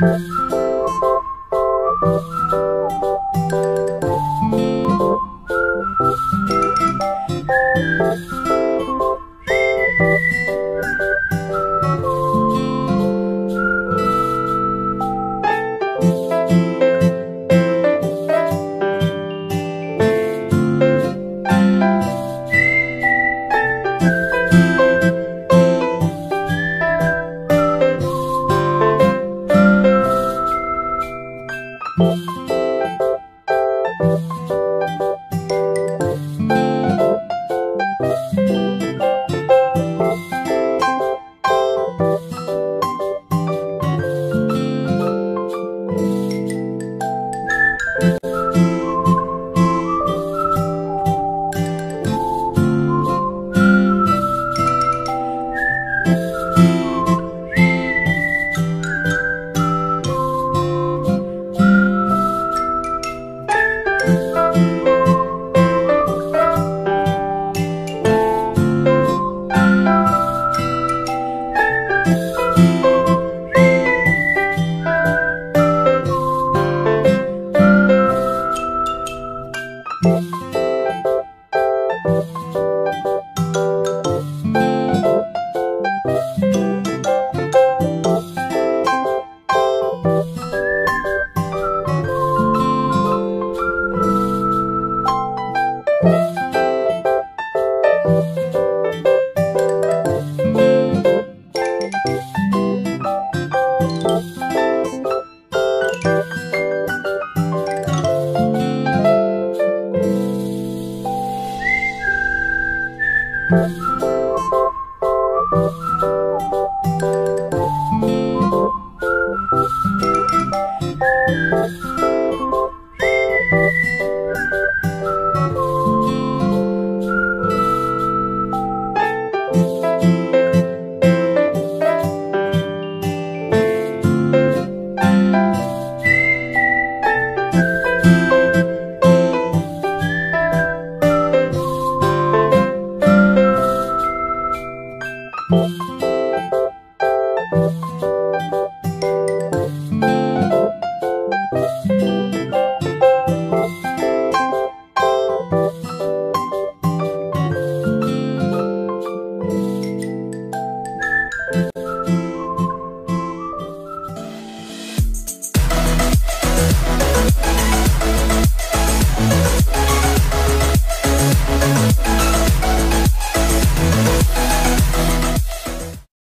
Thank you. Thank you. Thank